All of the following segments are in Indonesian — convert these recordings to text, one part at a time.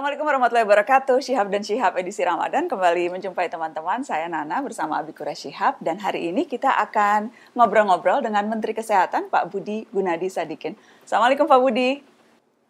Assalamualaikum warahmatullahi wabarakatuh. Syihab dan Syihab edisi Ramadan kembali menjumpai teman-teman. Saya Nana bersama Abi Kura Syihab dan hari ini kita akan ngobrol-ngobrol dengan Menteri Kesehatan Pak Budi Gunadi Sadikin. Assalamualaikum Pak Budi.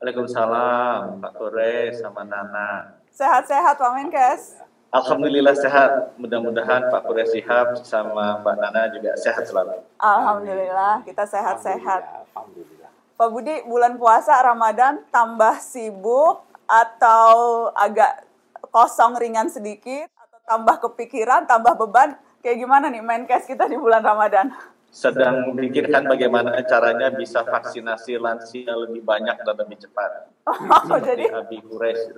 Waalaikumsalam Pak Kure sama Nana. Sehat-sehat Pak Menkes. Alhamdulillah sehat. Mudah-mudahan Pak Kure Syihab sama Mbak Nana juga sehat selalu. Alhamdulillah kita sehat-sehat. Alhamdulillah. Pak Budi, bulan puasa Ramadan tambah sibuk atau agak kosong ringan sedikit atau tambah kepikiran, tambah beban? Kayak gimana nih Menkes kita di bulan Ramadan? Sedang memikirkan bagaimana caranya bisa vaksinasi lansia lebih banyak dan lebih cepat. Oh, jadi Abi Kures.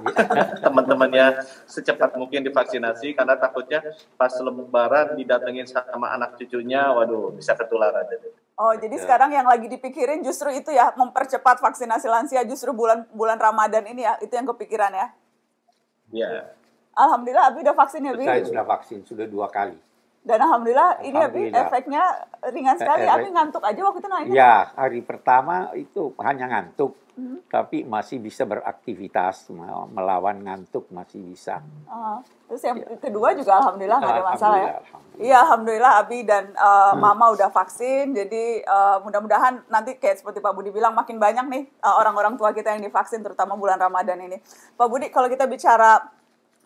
Teman-temannya secepat mungkin divaksinasi karena takutnya pas lebaran didatengin sama anak cucunya, waduh bisa ketularan. Oh, jadi Ya. sekarang yang lagi dipikirin justru itu ya, mempercepat vaksinasi lansia justru bulan bulan Ramadan ini ya, itu yang kepikiran ya. Ya, Alhamdulillah Abi udah vaksin ya, Bi. Saya sudah vaksin, sudah dua kali. Dan alhamdulillah, ini Abi Alhamdulillah. efeknya ringan sekali. Eh, Abi ngantuk aja waktu itu nanya. Ya, hari pertama itu hanya ngantuk, Hmm. tapi masih bisa beraktivitas, me- melawan ngantuk masih bisa. Ah, terus yang kedua juga alhamdulillah nggak ada masalah ya. Alhamdulillah, alhamdulillah. Iya, alhamdulillah Abi dan uh, Mama udah vaksin. Jadi uh, mudah-mudahan nanti kayak seperti Pak Budi bilang makin banyak nih uh, orang-orang tua kita yang divaksin terutama bulan Ramadan ini. Pak Budi, kalau kita bicara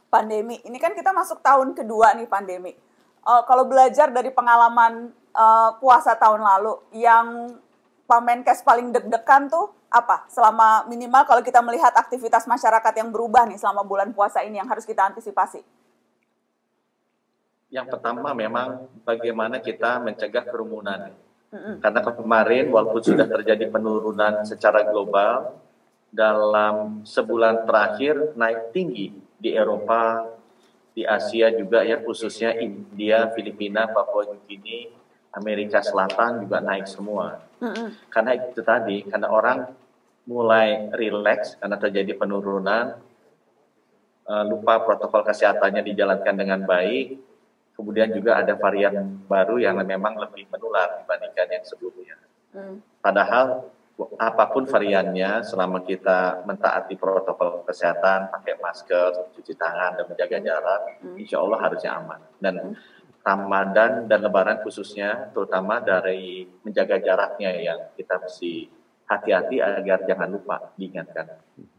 pandemi, ini kan kita masuk tahun kedua nih pandemi. Uh, kalau belajar dari pengalaman uh, puasa tahun lalu, yang Pak Menkes paling deg-degan tuh apa? Selama minimal kalau kita melihat aktivitas masyarakat yang berubah nih selama bulan puasa ini yang harus kita antisipasi. yang pertama memang bagaimana kita mencegah kerumunan. Karena kemarin walaupun sudah terjadi penurunan secara global, dalam sebulan terakhir naik tinggi di Eropa, di Asia juga ya khususnya India, Filipina, Papua Nugini, Amerika Selatan juga naik semua. Karena itu tadi, karena orang mulai rileks karena terjadi penurunan, eh, lupa protokol kesehatannya dijalankan dengan baik, kemudian juga ada varian baru yang memang lebih menular dibandingkan yang sebelumnya. Mm. Padahal apa pun variannya, selama kita mentaati protokol kesehatan, pakai masker, cuci tangan, dan menjaga jarak, Hmm. insya Allah harusnya aman. Dan Ramadan dan Lebaran khususnya, terutama dari menjaga jaraknya yang kita mesti hati-hati agar jangan lupa diingatkan.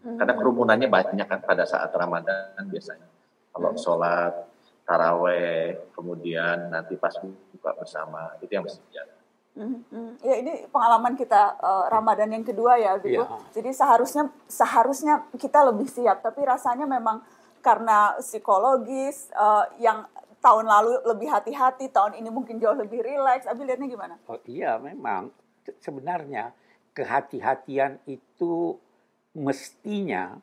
Hmm. Karena kerumunannya banyak kan pada saat Ramadan biasanya. Kalau sholat, taraweh, kemudian nanti pas buka bersama, itu yang mesti dijaga. Mhm, mhm. Ya ini pengalaman kita eh, Ramadan yang kedua ya gitu. Iya. Jadi seharusnya seharusnya kita lebih siap, tapi rasanya memang karena psikologis eh, yang tahun lalu lebih hati-hati, tahun ini mungkin jauh lebih rileks. Abi lihatnya gimana? Oh, iya, memang Se- sebenarnya kehati-hatian itu mestinya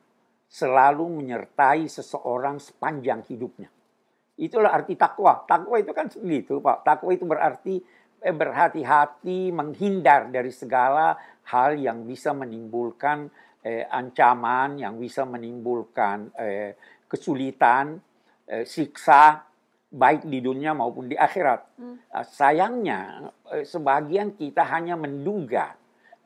selalu menyertai seseorang sepanjang hidupnya. Itulah arti takwa. Takwa itu kan gitu, Pak. Takwa itu berarti berhati-hati menghindar dari segala hal yang bisa menimbulkan eh, ancaman, yang bisa menimbulkan eh, kesulitan, eh, siksa, baik di dunia maupun di akhirat. Hmm. Nah, sayangnya, eh, sebagian kita hanya menduga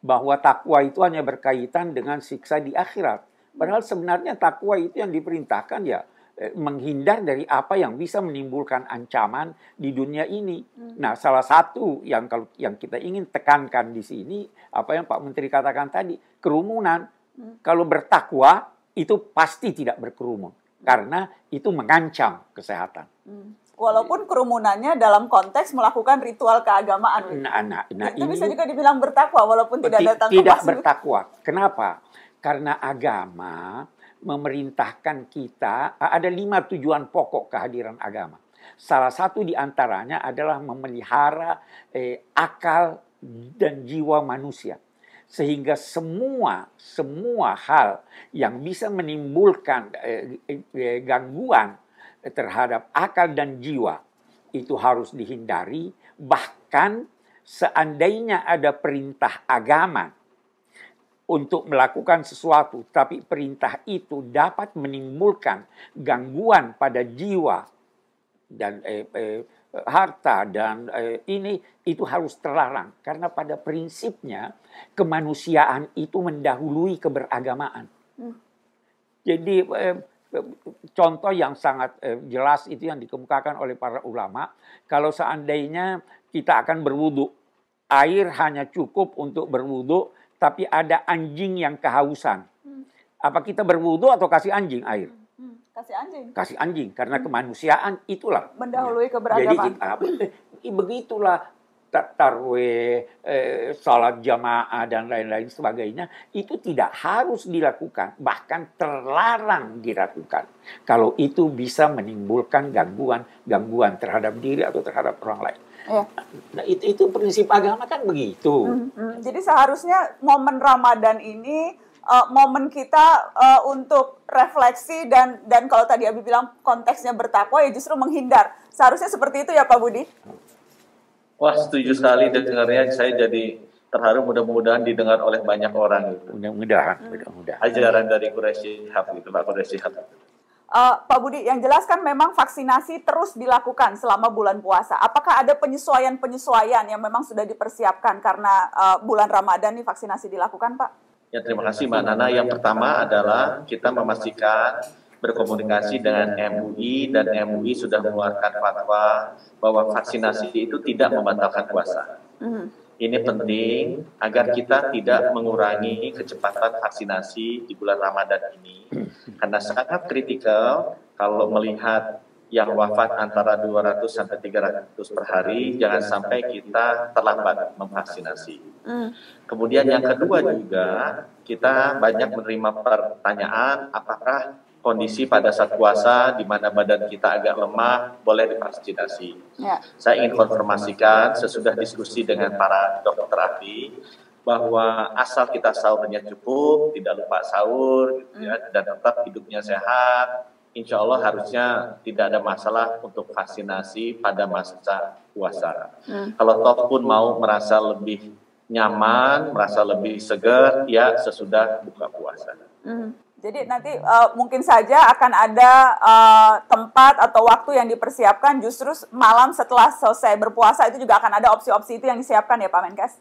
bahwa takwa itu hanya berkaitan dengan siksa di akhirat. Padahal sebenarnya takwa itu yang diperintahkan ya eh, menghindar dari apa yang bisa menimbulkan ancaman di dunia ini. Hmm. Nah, salah satu yang kalau yang kita ingin tekankan di sini apa yang Pak Menteri katakan tadi, kerumunan. Hmm. Kalau bertakwa itu pasti tidak berkerumun karena itu mengancam kesehatan. Hmm. Walaupun kerumunannya dalam konteks melakukan ritual keagamaan. Nah, nah, nah itu ini bisa juga dibilang bertakwa walaupun tidak Ti- datang ke tidak bertakwa. Kenapa? Karena agama memerintahkan kita ada lima tujuan pokok kehadiran agama. Salah satu di antaranya adalah memelihara eh, akal dan jiwa manusia sehingga semua semua hal yang bisa menimbulkan eh, eh, gangguan terhadap akal dan jiwa itu harus dihindari bahkan seandainya ada perintah agama untuk melakukan sesuatu, tapi perintah itu dapat menimbulkan gangguan pada jiwa dan eh, eh, harta dan eh, ini itu harus terlarang karena pada prinsipnya kemanusiaan itu mendahului keberagamaan. Hmm. Jadi eh, contoh yang sangat eh, jelas itu yang dikemukakan oleh para ulama, kalau seandainya kita akan berwudu, air hanya cukup untuk berwudu, tapi ada anjing yang kehausan. Hmm. Apa kita berwudu atau kasih anjing air? Hmm, kasih anjing. Kasih anjing karena kemanusiaan itulah. Mendahului Jadi keberagaman. kita, eh, begitulah ta- tarwih, eh, salat jamaah dan lain-lain sebagainya itu tidak harus dilakukan, bahkan terlarang dilakukan. Kalau itu bisa menimbulkan gangguan-gangguan terhadap diri atau terhadap orang lain. Iya. Nah, itu itu prinsip agama kan begitu. Hmm, hmm. Jadi seharusnya momen Ramadan ini uh, momen kita uh, untuk refleksi dan dan kalau tadi Abi bilang konteksnya bertakwa ya justru menghindar. Seharusnya seperti itu ya Pak Budi. Wah setuju sekali dan dengarnya saya jadi terharu mudah-mudahan didengar oleh banyak orang gitu. Mudah-mudahan, mudah-mudahan. Ajaran dari Quraisy Shihab gitu, Pak Quraisy Shihab. Uh, Pak Budi, yang jelas kan memang vaksinasi terus dilakukan selama bulan puasa. Apakah ada penyesuaian-penyesuaian yang memang sudah dipersiapkan karena uh, bulan Ramadan nih vaksinasi dilakukan, Pak? Ya terima kasih Mbak Nana. Yang pertama adalah kita memastikan berkomunikasi dengan MUI dan MUI sudah mengeluarkan fatwa bahwa vaksinasi itu tidak membatalkan puasa. Mhm. Ini penting agar kita tidak mengurangi kecepatan vaksinasi di bulan Ramadan ini karena sangat kritikal kalau melihat yang wafat antara 200 sampai 300 per hari jangan sampai kita terlambat memvaksinasi. Hmm. Kemudian yang kedua juga kita banyak menerima pertanyaan apakah kondisi pada saat puasa di mana badan kita agak lemah boleh divaksinasi. Ya. Saya ingin konfirmasikan sesudah diskusi dengan para dokter ahli bahwa asal kita sahurnya cukup, tidak lupa sahur, gitu ya, dan tetap hidupnya sehat, insya Allah harusnya tidak ada masalah untuk vaksinasi pada masa puasa. Hmm. Kalau toh pun mau merasa lebih nyaman, merasa lebih segar, ya sesudah buka puasa. Hmm. Jadi nanti uh, mungkin saja akan ada uh, tempat atau waktu yang dipersiapkan justru malam setelah selesai berpuasa itu juga akan ada opsi-opsi itu yang disiapkan ya Pak Menkes.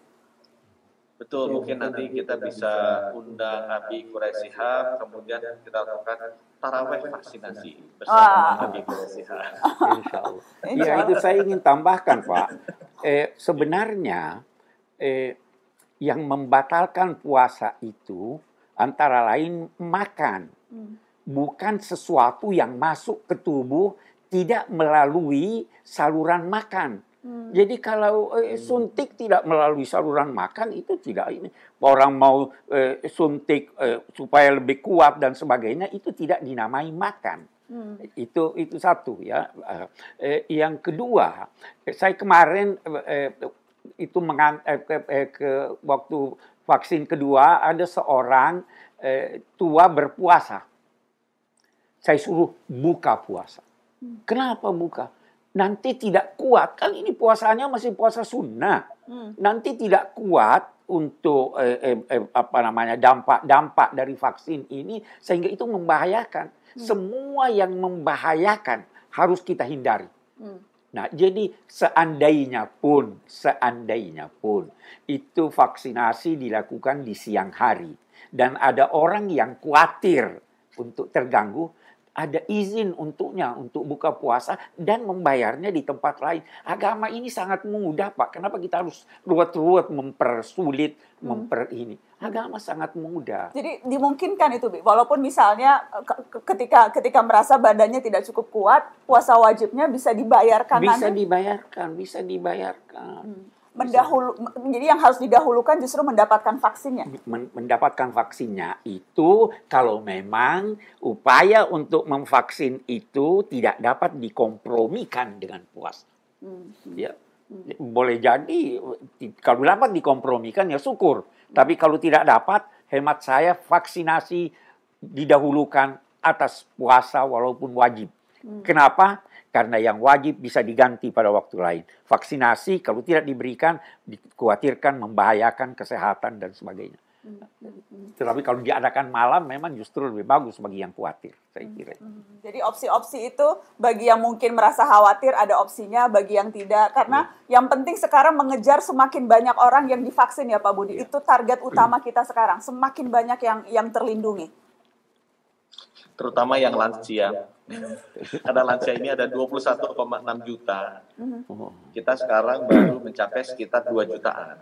Betul, mungkin nanti kita bisa undang Nabi Quraisy Shihab, kemudian kita lakukan taraweh vaksinasi bersama Wah. Nabi Quraisy Shihab. Insya Allah. Ya itu saya ingin tambahkan Pak. Eh, sebenarnya eh, yang membatalkan puasa itu antara lain makan, Hmm. bukan sesuatu yang masuk ke tubuh tidak melalui saluran makan. Hmm. Jadi kalau eh, suntik tidak melalui saluran makan itu tidak ini orang mau eh, suntik eh, supaya lebih kuat dan sebagainya itu tidak dinamai makan. Hmm. Itu itu satu ya. Eh, eh, yang kedua, saya kemarin eh, eh, itu mengan, eh, ke, eh, ke waktu vaksin kedua ada seorang eh, tua berpuasa. Saya suruh buka puasa. Kenapa buka? Nanti tidak kuat kan ini puasanya masih puasa sunnah. Hmm. Nanti tidak kuat untuk eh, eh, eh, apa namanya dampak-dampak dari vaksin ini sehingga itu membahayakan. Semua yang membahayakan harus kita hindari. Hmm. Nah, jadi seandainya pun, seandainya pun itu vaksinasi dilakukan di siang hari dan ada orang yang khawatir untuk terganggu, ada izin untuknya untuk buka puasa dan membayarnya di tempat lain. Agama ini sangat mudah, Pak. Kenapa kita harus ruwet-ruwet mempersulit, memper ini? Agama sangat mudah. Jadi dimungkinkan itu, Bi. Walaupun misalnya ke- ketika ketika merasa badannya tidak cukup kuat, puasa wajibnya bisa dibayarkan Bisa nanti. dibayarkan, bisa dibayarkan. Hmm. Mendahulu, jadi yang harus didahulukan justru mendapatkan vaksinnya. men- mendapatkan vaksinnya itu kalau memang upaya untuk memvaksin itu tidak dapat dikompromikan dengan puas. Hmm. Ya. Boleh jadi kalau dapat dikompromikan ya syukur. Tapi kalau tidak dapat, hemat saya vaksinasi didahulukan atas puasa walaupun wajib. Kenapa? Karena yang wajib bisa diganti pada waktu lain. Vaksinasi kalau tidak diberikan dikhawatirkan membahayakan kesehatan dan sebagainya. Tetapi kalau diadakan malam memang justru lebih bagus bagi yang khawatir, saya kira. Hmm, Jadi opsi-opsi itu bagi yang mungkin merasa khawatir ada opsinya, bagi yang tidak. Karena yang penting sekarang mengejar semakin banyak orang yang divaksin ya Pak Budi. Itu target utama kita sekarang. Semakin banyak yang yang terlindungi. terutama yang lansia. Karena lansia ini ada 21,6 juta. Oh. Kita sekarang baru mencapai sekitar 2 jutaan.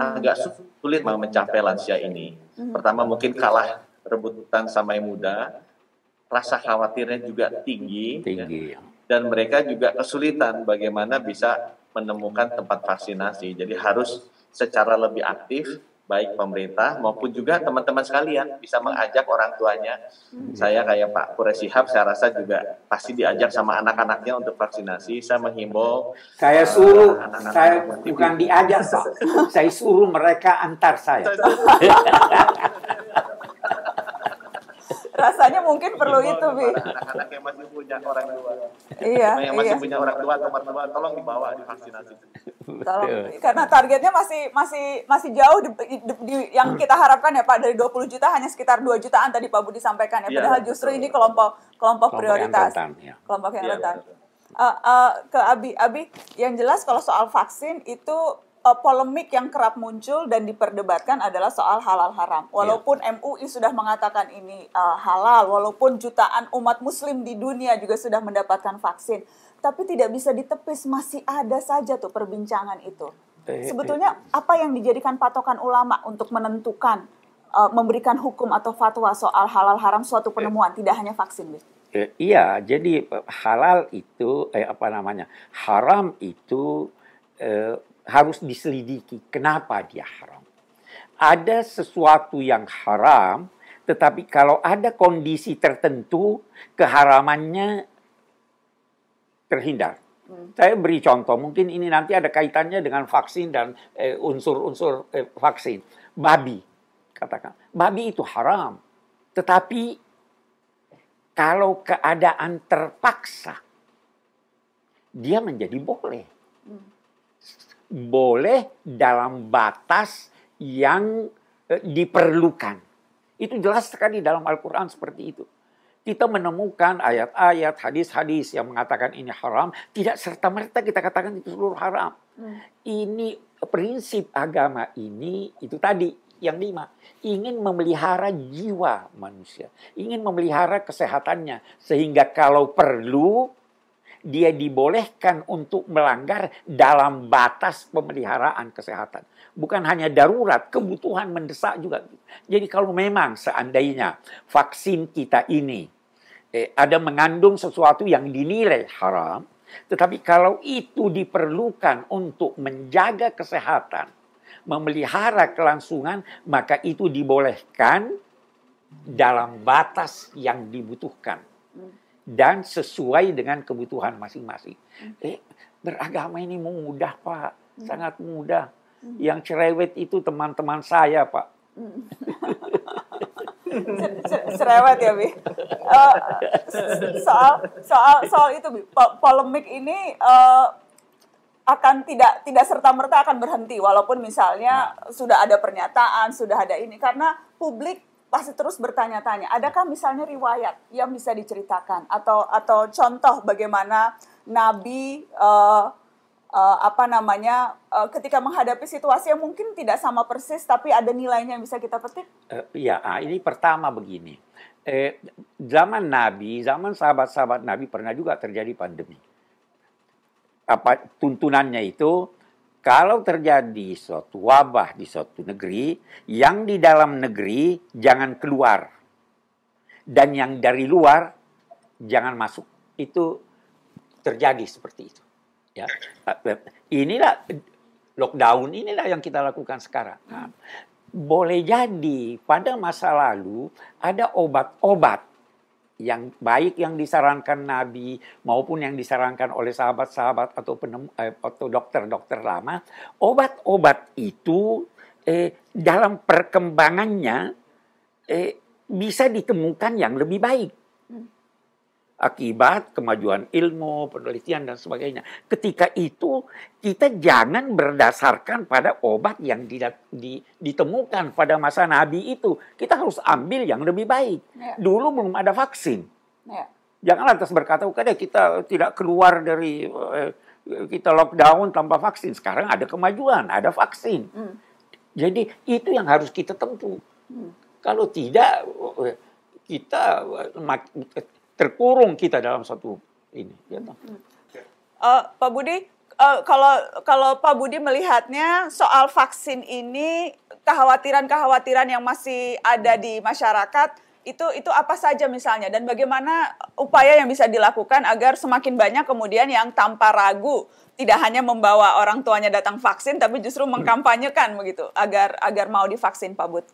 Agak sulit mau mencapai lansia ini. Pertama mungkin kalah rebutan sama yang muda. Rasa khawatirnya juga tinggi. ya. Tinggi. Dan mereka juga kesulitan bagaimana bisa menemukan tempat vaksinasi. Jadi harus secara lebih aktif baik pemerintah maupun juga teman-teman sekalian bisa mengajak orang tuanya. Saya kayak Pak Kuresihab, saya rasa juga pasti diajak sama anak-anaknya untuk vaksinasi. Saya menghimbau Saya suruh, Anak-anak saya seperti bukan diajak Pak. Saya suruh mereka antar saya. Rasanya mungkin perlu itu, Bi. Anak-anak yang masih punya orang tua, Iya, yang iya. masih punya orang tua atau mertua, tolong dibawa divaksinasi. Tolong, karena targetnya masih masih masih jauh di, di- di- yang kita harapkan ya Pak dari 20 juta hanya sekitar 2 jutaan tadi Pak Budi sampaikan ya. Iya, Padahal justru betul. ini kelompok kelompok Kelompok yang prioritas. rentan, ya. Kelompok yang Iya, rentan. betul. Eh, eh, ke Abi, Abi, yang jelas kalau soal vaksin itu eh, polemik yang kerap muncul dan diperdebatkan adalah soal halal haram. Walaupun MUI sudah mengatakan ini eh, halal, walaupun jutaan umat Muslim di dunia juga sudah mendapatkan vaksin, tapi tidak bisa ditepis masih ada saja tuh perbincangan itu. Eh, Sebetulnya apa yang dijadikan patokan ulama untuk menentukan eh, memberikan hukum atau fatwa soal halal haram suatu penemuan, tidak hanya vaksin? Eh, iya, jadi halal itu eh, apa namanya? Haram itu eh, harus diselidiki. Kenapa dia haram? Ada sesuatu yang haram, tetapi kalau ada kondisi tertentu, keharamannya terhindar. Saya beri contoh, mungkin ini nanti ada kaitannya dengan vaksin dan eh, unsur-unsur eh, vaksin. Babi, katakan. Babi itu haram. Tetapi kalau keadaan terpaksa, dia menjadi boleh. Boleh dalam batas yang eh, diperlukan. Itu jelas sekali dalam Al-Quran seperti itu. Kita menemukan ayat-ayat, hadis-hadis yang mengatakan ini haram, tidak serta-merta kita katakan itu seluruh haram. Ini prinsip agama ini, itu tadi yang lima, ingin memelihara jiwa manusia, ingin memelihara kesehatannya, sehingga kalau perlu dia dibolehkan untuk melanggar dalam batas pemeliharaan kesehatan. Bukan hanya darurat, kebutuhan mendesak juga. Jadi kalau memang seandainya vaksin kita ini eh, ada mengandung sesuatu yang dinilai haram, tetapi kalau itu diperlukan untuk menjaga kesehatan, memelihara kelangsungan, maka itu dibolehkan dalam batas yang dibutuhkan dan sesuai dengan kebutuhan masing-masing. Eh, beragama ini mudah, Pak. Sangat mudah. Yang cerewet itu teman-teman saya, Pak. Cerewet ya bi Eh, soal soal soal itu bi po- polemik ini eh, akan tidak tidak serta merta akan berhenti walaupun misalnya sudah ada pernyataan sudah ada ini karena publik pasti terus bertanya-tanya adakah misalnya riwayat yang bisa diceritakan atau atau contoh bagaimana nabi eh, eh, apa namanya eh, ketika menghadapi situasi yang mungkin tidak sama persis tapi ada nilainya yang bisa kita petik Eh, Iya, ah, ini pertama begini. Eh, zaman Nabi, zaman sahabat-sahabat Nabi pernah juga terjadi pandemi. Apa tuntunannya itu? Kalau terjadi suatu wabah di suatu negeri, yang di dalam negeri jangan keluar, dan yang dari luar jangan masuk. Itu terjadi seperti itu. Ya, inilah lockdown inilah yang kita lakukan sekarang. Nah, boleh jadi pada masa lalu ada obat-obat yang baik yang disarankan Nabi maupun yang disarankan oleh sahabat-sahabat atau penemu, eh, atau dokter-dokter lama, obat-obat itu eh, dalam perkembangannya eh, bisa ditemukan yang lebih baik akibat kemajuan ilmu, penelitian dan sebagainya. Ketika itu kita jangan berdasarkan pada obat yang ditemukan pada masa Nabi itu. Kita harus ambil yang lebih baik. Ya. Dulu belum ada vaksin. ya Jangan lantas berkata, "Oke kita tidak keluar dari eh, kita lockdown tanpa vaksin." Sekarang ada kemajuan, ada vaksin. Hmm. Jadi itu yang harus kita tempuh. Kalau tidak, eh, kita terkurung kita dalam satu ini. Ya, uh, Pak Budi, uh, kalau kalau Pak Budi melihatnya soal vaksin ini kekhawatiran-kekhawatiran yang masih ada di masyarakat itu itu apa saja misalnya dan bagaimana upaya yang bisa dilakukan agar semakin banyak kemudian yang tanpa ragu tidak hanya membawa orang tuanya datang vaksin tapi justru mengkampanyekan begitu agar agar mau divaksin Pak Bud.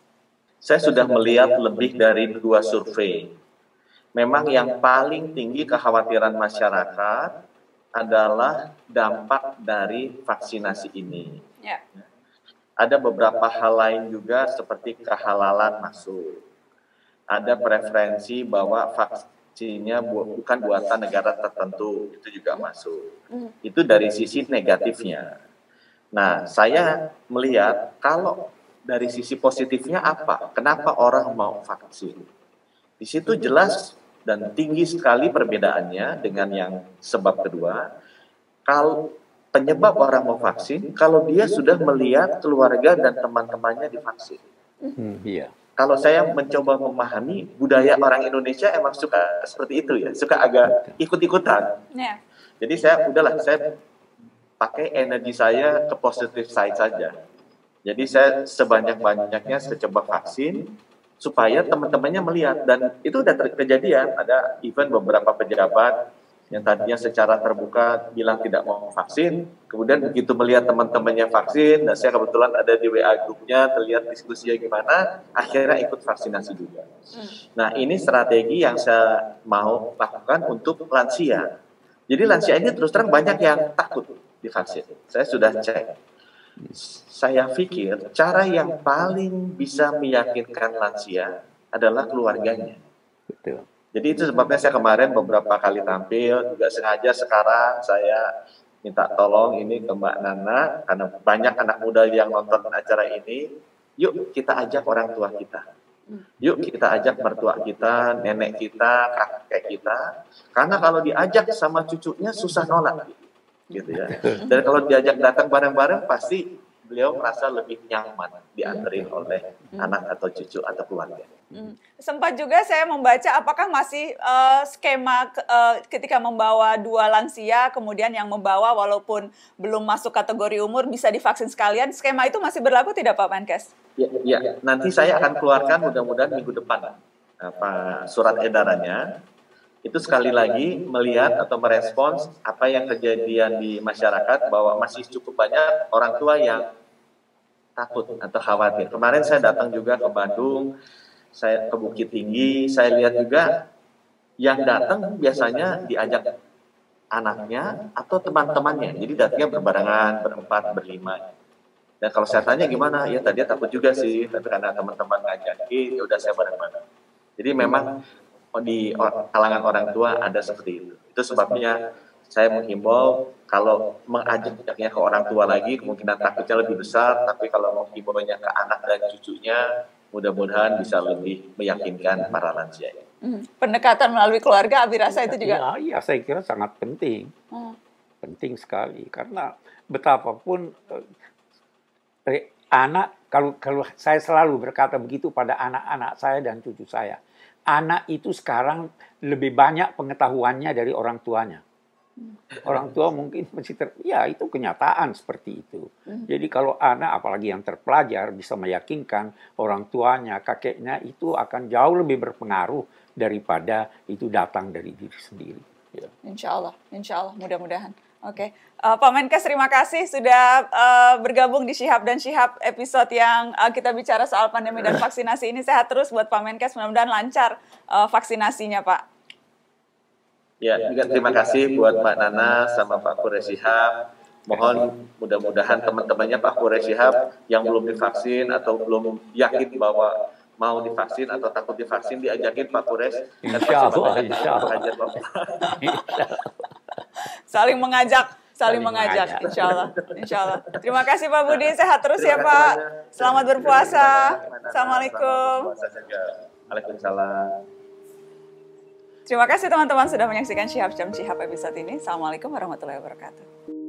Saya sudah melihat lebih dari dua survei. Memang yang paling tinggi kekhawatiran masyarakat adalah dampak dari vaksinasi ini. Ya. Ada beberapa hal lain juga seperti kehalalan masuk. Ada preferensi bahwa vaksinnya bu bukan buatan negara tertentu, itu juga masuk. Hmm. Itu dari sisi negatifnya. Nah, saya melihat kalau dari sisi positifnya apa? Kenapa orang mau vaksin? Di situ jelas dan tinggi sekali perbedaannya dengan yang sebab kedua. Kalau penyebab orang mau vaksin, kalau dia sudah melihat keluarga dan teman-temannya divaksin. Hmm, iya. Kalau saya mencoba memahami budaya orang Indonesia emang suka seperti itu ya, suka agak ikut-ikutan. Yeah. Jadi saya udahlah saya pakai energi saya ke positif side saja. Jadi saya sebanyak-banyaknya saya coba vaksin, supaya teman-temannya melihat dan itu udah kejadian ada event beberapa pejabat yang tadinya secara terbuka bilang tidak mau vaksin, kemudian begitu melihat teman-temannya vaksin, dan saya kebetulan ada di WA grupnya, terlihat diskusinya gimana, akhirnya ikut vaksinasi juga. Hmm. Nah ini strategi yang saya mau lakukan untuk lansia. Jadi lansia ini terus terang banyak yang takut divaksin. Saya sudah cek saya pikir cara yang paling bisa meyakinkan lansia adalah keluarganya. Betul. Jadi itu sebabnya saya kemarin beberapa kali tampil juga sengaja sekarang saya minta tolong ini ke Mbak Nana karena banyak anak muda yang nonton acara ini. Yuk kita ajak orang tua kita. Yuk kita ajak mertua kita, nenek kita, kakek kita. Karena kalau diajak sama cucunya susah nolak gitu ya. Dan kalau diajak datang bareng-bareng pasti beliau merasa lebih nyaman dianterin oleh hmm. anak atau cucu atau keluarga. Hmm. Sempat juga saya membaca apakah masih uh, skema uh, ketika membawa dua lansia kemudian yang membawa walaupun belum masuk kategori umur bisa divaksin sekalian skema itu masih berlaku tidak Pak Menkes? Ya, ya. nanti saya akan keluarkan mudah-mudahan minggu depan apa surat edarannya itu sekali lagi melihat atau merespons apa yang kejadian di masyarakat bahwa masih cukup banyak orang tua yang takut atau khawatir. Kemarin saya datang juga ke Bandung, saya ke Bukit Tinggi, saya lihat juga yang datang biasanya diajak anaknya atau teman-temannya. Jadi datangnya berbarengan, berempat, berlima. Dan kalau saya tanya gimana, ya tadi takut juga sih, tapi karena teman-teman ngajakin, ya udah saya bareng-bareng. Jadi memang di kalangan orang tua ada seperti itu. Itu sebabnya saya menghimbau kalau mengajaknya ke orang tua lagi kemungkinan takutnya lebih besar, tapi kalau menghimbaunya ke anak dan cucunya mudah-mudahan bisa lebih meyakinkan para lansia. Hmm. Pendekatan melalui keluarga, Abi rasa itu juga. Ya, iya, saya kira sangat penting, hmm. penting sekali karena betapapun eh, anak kalau kalau saya selalu berkata begitu pada anak-anak saya dan cucu saya anak itu sekarang lebih banyak pengetahuannya dari orang tuanya. Orang tua mungkin masih ter, ya itu kenyataan seperti itu. Hmm. Jadi kalau anak apalagi yang terpelajar bisa meyakinkan orang tuanya, kakeknya itu akan jauh lebih berpengaruh daripada itu datang dari diri sendiri. Ya. Insya Allah, insya Allah, mudah-mudahan. Oke, okay. uh, eh, Pak Menkes terima kasih sudah uh, bergabung di Syihab dan Syihab episode yang uh, kita bicara soal pandemi dan vaksinasi ini sehat terus buat Pak Menkes mudah-mudahan lancar uh, vaksinasinya Pak. Ya, juga terima kasih buat Mbak Nana sama Pak Kure Syihab. Mohon mudah-mudahan teman-temannya Pak Kure Syihab yang belum divaksin atau belum yakin bahwa mau divaksin atau takut divaksin diajakin Pak Kures. Insya Allah, insya Allah. saling mengajak saling, saling mengajak, mengajak. insya Allah insya Allah terima kasih Pak Budi. Sehat terus ya Pak. Selamat berpuasa. assalamualaikum. Waalaikumsalam. Terima kasih teman-teman sudah menyaksikan Syihab Jam Syihab episode ini. Assalamualaikum warahmatullahi wabarakatuh.